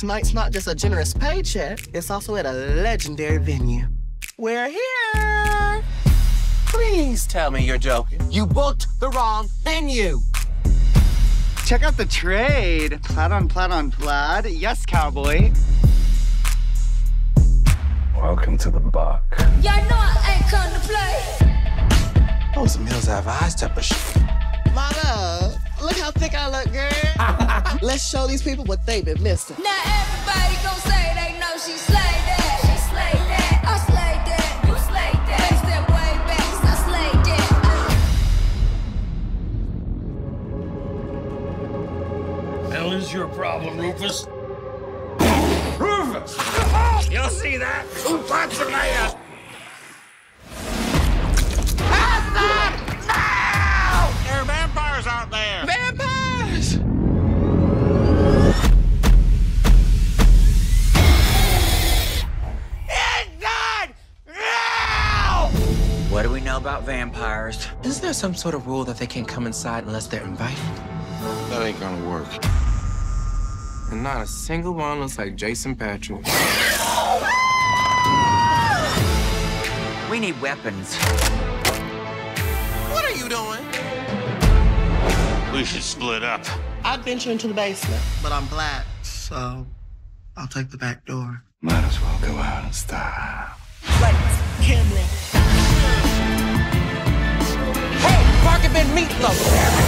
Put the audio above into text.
tonight's not just a generous paycheck, it's also at a legendary venue. We're here. Please tell me you're joking. You booked the wrong venue. Check out the trade. Plaid on plaid on plaid. Yes, cowboy. Welcome to the buck. Y'all know I ain't come to play. Oh, some Hills Have Eyes type of shit. My love, look how thick I look, girl. Let's show these people what they've been missing. Now everybody gon' say they know she slayed that. She slayed that. I slayed that. You slayed that. Face that way back. I slayed that. Uh. hell is your problem, Rufus? Rufus! You'll see that? Who wants a man? What do we know about vampires? Isn't there some sort of rule that they can't come inside unless they're invited? That ain't gonna work. And not a single one looks like Jason Patric. We need weapons. What are you doing? We should split up. I'd venture into the basement, but I'm black, so I'll take the back door. Might as well go out in style. Hey, Been meatloaf.